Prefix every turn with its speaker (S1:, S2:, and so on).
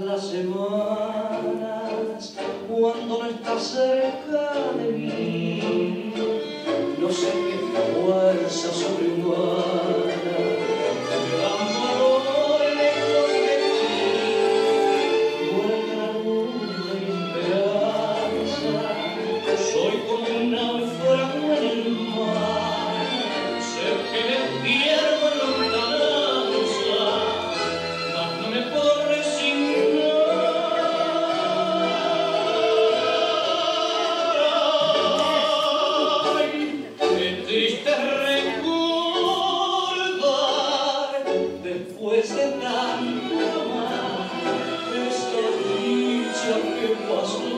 S1: las semanas cuando no estás cerca de mí. Christ and not the man. Mr. Egypt, it was